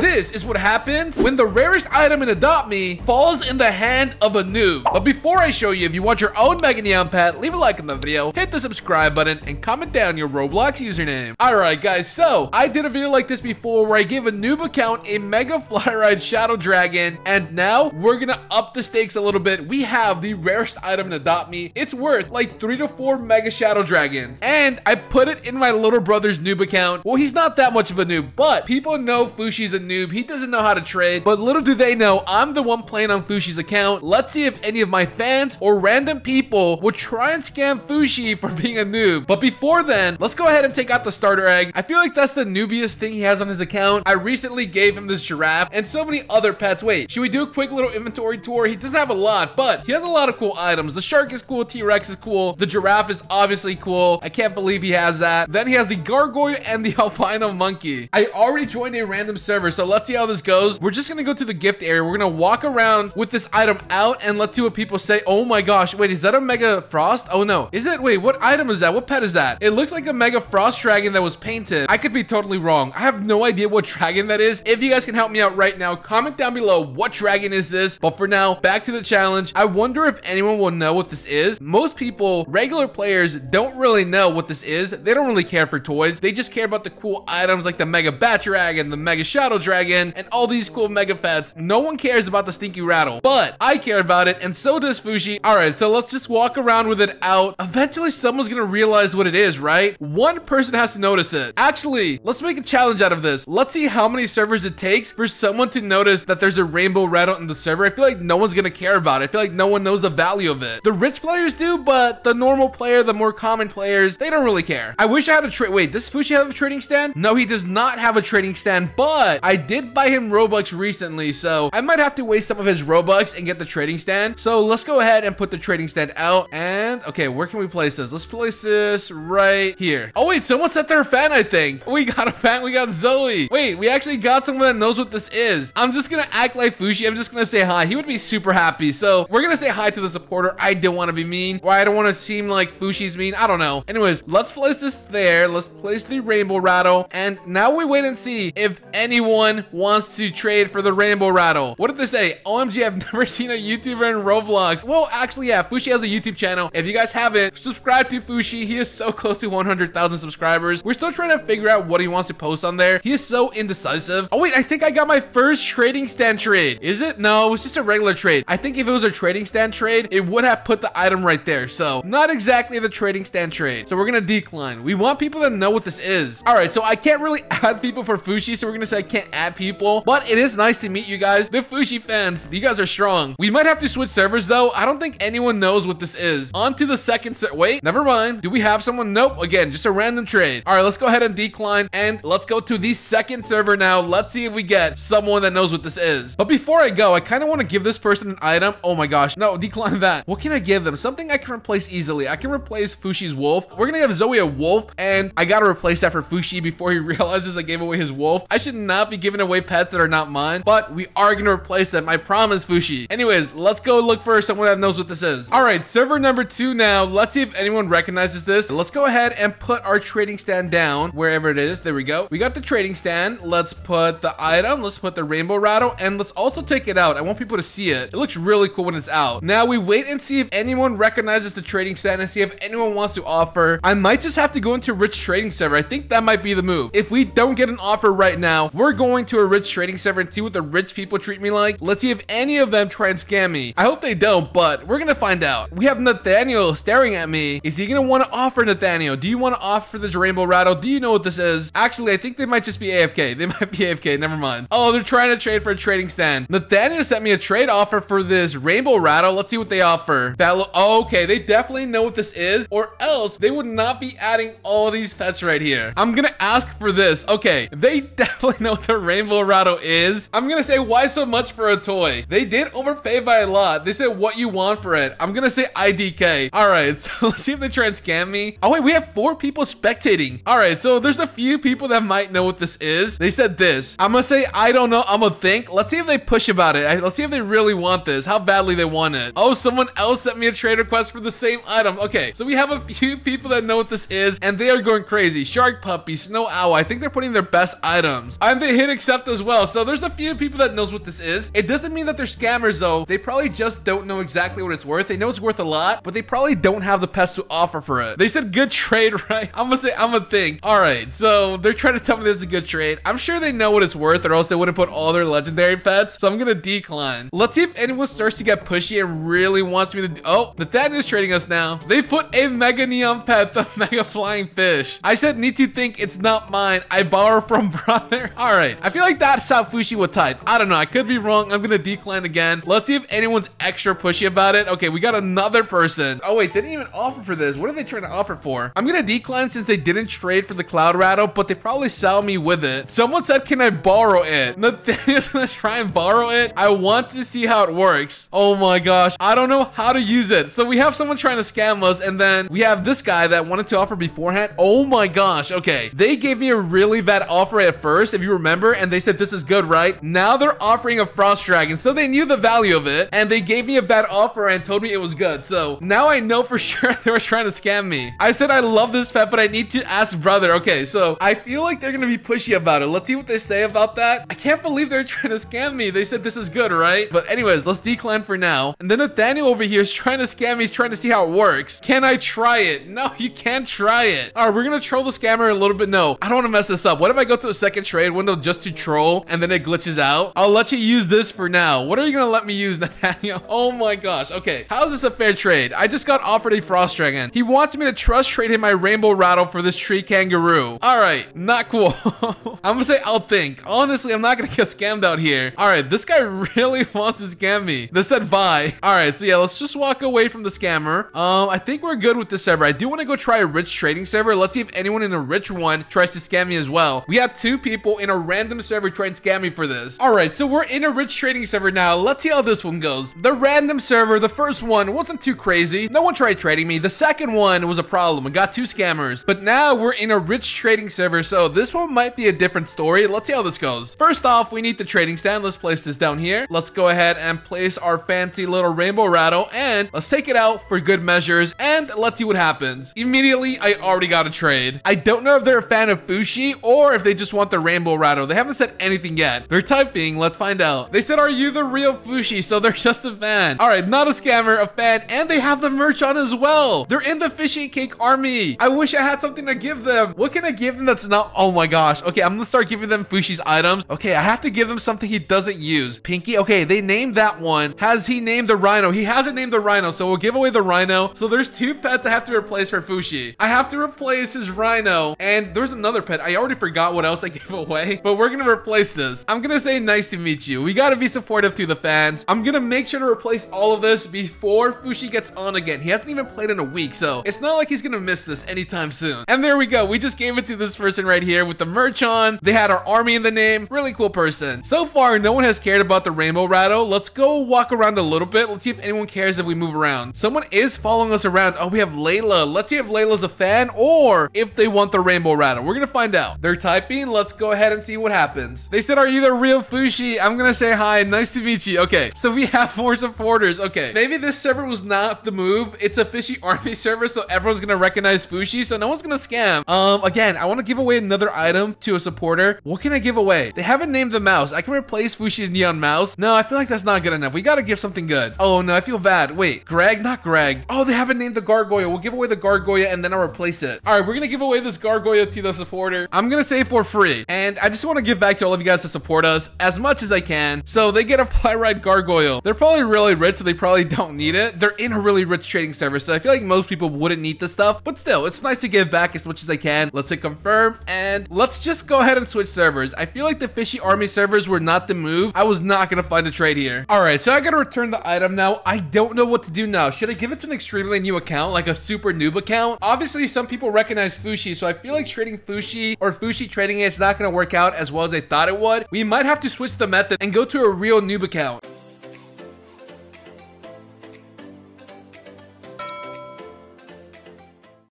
This is what happens when the rarest item in Adopt Me falls in the hand of a noob. But before I show you, if you want your own Mega Neon pet, leave a like on the video, hit the subscribe button, and comment down your Roblox username. Alright guys, so I did a video like this before where I gave a noob account a Mega Flyride Shadow Dragon, and now we're gonna up the stakes a little bit. We have the rarest item in Adopt Me. It's worth like three to four Mega Shadow Dragons, and I put it in my little brother's noob account. Well, he's not that much of a noob, but people know Fushi's a noob. He doesn't know how to trade, but little do they know, I'm the one playing on Fushi's account. Let's see if any of my fans or random people will try and scam Fushi for being a noob. But before then, let's go ahead and take out the starter egg. I feel like that's the noobiest thing he has on his account. I recently gave him this giraffe and so many other pets. Wait, should we do a quick little inventory tour? He doesn't have a lot, but he has a lot of cool items. The shark is cool, T-Rex is cool, the giraffe is obviously cool. I can't believe he has that. Then he has the gargoyle and the albino monkey. I already joined a random server, so let's see how this goes. We're just gonna go to the gift area. We're gonna walk around with this item out and let's see what people say. Oh my gosh, wait, is that a Mega Frost? Oh no, is it? Wait, what item is that? What pet is that? It looks like a Mega Frost Dragon that was painted. I could be totally wrong. I have no idea what dragon that is. If you guys can help me out right now, comment down below what dragon is this. But for now, back to the challenge. I wonder if anyone will know what this is. Most people, regular players, don't really know what this is. They don't really care for toys. They just care about the cool items like the Mega Bat Dragon, the Mega Shadow Dragon, and all these cool Mega Pets. No one cares about the Stinky Rattle, but I care about it, and so does Fushi. All right, so let's just walk around with it out. Eventually, someone's gonna realize what it is, right? One person has to notice it. Actually, let's make a challenge out of this. Let's see how many servers it takes for someone to notice that there's a rainbow rattle in the server. I feel like no one's gonna care about it. I feel like no one knows the value of it. The rich players do, but the normal player, the more common players, they don't really care. I wish I had a trade. Wait, does Fushi have a trading stand? No, he does not have a trading stand, but I did buy him Robux recently, so I might have to waste some of his Robux and get the trading stand. So let's go ahead and put the trading stand out. And okay, where can we place this? Let's place this right here. Oh wait, someone they're a fan, I think. We got a fan, we got Zoe. Wait, we actually got someone that knows what this is. I'm just gonna act like Fushi. I'm just gonna say hi. He would be super happy. So we're gonna say hi to the supporter. I don't want to be mean, or I don't want to seem like Fushi's mean. I don't know. Anyways, let's place this there. Let's place the rainbow rattle. And now we wait and see if anyone wants to trade for the rainbow rattle. What did they say? OMG, I've never seen a YouTuber in Roblox. Well, actually, yeah, Fushi has a YouTube channel. If you guys haven't, subscribe to Fushi. He is so close to 100,000 subscribers. We're still trying to figure out what he wants to post on there. He is so indecisive. Oh, wait, I think I got my first trading stand trade. Is it? No, it's just a regular trade. I think if it was a trading stand trade, it would have put the item right there. So not exactly the trading stand trade. So we're going to decline. We want people to know what this is. All right, so I can't really add people for Fushi, so we're going to say I can't people, but it is nice to meet you guys. The Fushi fans, you guys are strong. We might have to switch servers though. I don't think anyone knows what this is. On to the second ser- Wait, never mind. Do we have someone? Nope. Again, just a random trade. All right, let's go ahead and decline and let's go to the second server now. Let's see if we get someone that knows what this is. But before I go, I kind of want to give this person an item. Oh my gosh. No, decline that. What can I give them? Something I can replace easily. I can replace Fushi's wolf. We're gonna give Zoe a wolf and I gotta replace that for Fushi before he realizes I gave away his wolf. I should not be giving away pets that are not mine, but we are gonna replace them. I promise, Fushi. Anyways, let's go look for someone that knows what this is. All right, server number two now. Let's see if anyone recognizes this. Let's go ahead and put our trading stand down wherever it is. There we go. We got the trading stand. Let's put the item. Let's put the rainbow rattle and let's also take it out. I want people to see it. It looks really cool when it's out. Now we wait and see if anyone recognizes the trading stand and see if anyone wants to offer. I might just have to go into rich trading server. I think that might be the move. If we don't get an offer right now, we're going to a rich trading server and see what the rich people treat me like. Let's see if any of them try and scam me. I hope they don't, but we're gonna find out. We have Nathaniel staring at me. Is he gonna want to offer Nathaniel? Do you want to offer the rainbow rattle? Do you know what this is? Actually, I think they might just be AFK. They might be AFK. Never mind. Oh, they're trying to trade for a trading stand. Nathaniel sent me a trade offer for this rainbow rattle. Let's see what they offer. Oh, okay, they definitely know what this is, or else they would not be adding all these pets right here. I'm gonna ask for this. Okay, they definitely know what the rainbow rattle is. I'm gonna say, why so much for a toy? They did overpay by a lot. They said what you want for it. I'm gonna say IDK. All right, so let's see if they try and scam me. Oh wait, we have four people spectating. All right, so there's a few people that might know what this is. They said this. I'm gonna say I don't know. I'm gonna think. Let's see if they push about it. Let's see if they really want this. How badly they want it. Oh, someone else sent me a trade request for the same item. Okay, so we have a few people that know what this is, and they are going crazy. Shark puppy, snow owl. I think they're putting their best items. I'm the hidden accept as well. So there's a few people that knows what this is. It doesn't mean that they're scammers though. They probably just don't know exactly what it's worth. They know it's worth a lot, but they probably don't have the pets to offer for it. They said good trade, right? I'm gonna say, I'm gonna think. All right, so they're trying to tell me this is a good trade. I'm sure they know what it's worth or else they wouldn't put all their legendary pets. So I'm gonna decline. Let's see if anyone starts to get pushy and really wants me to, oh, Nathaniel's trading us now. They put a mega neon pet, the mega flying fish. I said need to think it's not mine. I borrow from brother. All right, I feel like that's how Fushi would type. I don't know. I could be wrong. I'm gonna decline again. Let's see if anyone's extra pushy about it. Okay, we got another person. Oh wait, they didn't even offer for this. What are they trying to offer for? I'm gonna decline since they didn't trade for the cloud rattle, but they probably sell me with it. Someone said, can I borrow it? Nathaniel's gonna try and borrow it. I want to see how it works. Oh my gosh. I don't know how to use it. So we have someone trying to scam us and then we have this guy that wanted to offer beforehand. Oh my gosh. Okay. They gave me a really bad offer at first, if you remember, and they said this is good, right? Now they're offering a frost dragon. So they knew the value of it and they gave me a bad offer and told me it was good. So now I know for sure they were trying to scam me. I said I love this pet, but I need to ask brother. Okay, so I feel like they're gonna be pushy about it. Let's see what they say about that. I can't believe they're trying to scam me. They said this is good, right? But anyways, let's decline for now. And then Nathaniel over here is trying to scam me. He's trying to see how it works. Can I try it? No, you can't try it. All right, we're gonna troll the scammer a little bit. No, I don't want to mess this up. What if I go to a second trade window just to troll and then it glitches out? I'll let you use this for now. What are you gonna let me use, Nathaniel? Oh my gosh. Okay, how is this a fair trade? I just got offered a frost dragon. He wants me to trust trade him my rainbow rattle for this tree kangaroo. All right, not cool. I'm gonna say I'll think. Honestly, I'm not gonna get scammed out here. All right, this guy really wants to scam me. They said bye. All right, so yeah, let's just walk away from the scammer. Um, I think we're good with this server. I do want to go try a rich trading server. Let's see if anyone in a rich one tries to scam me as well. We have two people in a random server trying to scam me for this. All right, so we're in a rich trading server now. Let's see how this one goes. The random server, the first one wasn't too crazy. No one tried trading me. The second one was a problem. We got two scammers. But now we're in a rich trading server, so this one might be a different story. Let's see how this goes. First off, we need the trading stand. Let's place this down here. Let's go ahead and place our fancy little rainbow rattle and let's take it out for good measures and let's see what happens. Immediately, I already got a trade. I don't know if they're a fan of Fushi or if they just want the rainbow rattle. They haven't said anything yet. They're typing. Let's find out. They said, are you the real Fushi? So they're just a fan. All right, not a scammer, a fan, and they have the merch on as well. They're in the Fishy Cake Army. I wish I had something to give them. What can I give them that's not... Oh my gosh. Okay, I'm gonna start giving them Fushi's items. Okay, I have to give them something he doesn't use. Pinky? Okay, they named that one. Has he named the rhino? He hasn't named the rhino, so we'll give away the rhino. So there's two pets I have to replace for Fushi. I have to replace his rhino, and there's another pet. I already forgot what else I gave away, but we're gonna replace this. I'm gonna say nice to meet you. We gotta be supportive to the fans. I'm gonna make sure to replace all of this before Fushi gets on again. He hasn't even played in a week, so it's not like he's gonna miss this anytime soon. And there we go. We just gave it to this person right here with the merch on. They had our army in the name. Really cool person. So far, no one has cared about the rainbow rattle. Let's go walk around a little bit. Let's see if anyone cares if we move around. Someone is following us around. Oh, we have Layla. Let's see if Layla's a fan or if they want the rainbow rattle. We're gonna find out. They're typing. Let's go ahead and see what happens. They said, are you the real Fushi? I'm gonna say hi. Nice to meet you. Okay, so we have more supporters. Okay, maybe this server was not the move. It's a fishy army server, so everyone's gonna recognize Fushi, so no one's gonna scam. Um, again, I want to give away another item to a supporter. What can I give away? They haven't named the mouse. I can replace Fushi's neon mouse. No, I feel like that's not good enough. We gotta give something good. Oh no, I feel bad. Wait, Greg? Not Greg. Oh, they haven't named the gargoyle. We'll give away the gargoyle and then I'll replace it. All right, we're gonna give away this gargoyle to the supporter. I'm gonna say for free. And I just want to give back to all of you guys to support us as much as I can. So they get a Flyride gargoyle. They're probably really rich, so they probably don't need it. They're in a really rich trading server, so I feel like most people wouldn't need this stuff. But still, it's nice to give back as much as I can. Let's hit confirm and let's just go ahead and switch servers. I feel like the fishy army servers were not the move. I was not gonna find a trade here. All right, so I gotta return the item now. I don't know what to do now. Should I give it to an extremely new account, like a super noob account? Obviously, some people recognize Fushi, so I feel like trading Fushi or Fushi trading it's not gonna work out as well as I thought it would. We might have to switch the method and go to a real noob account.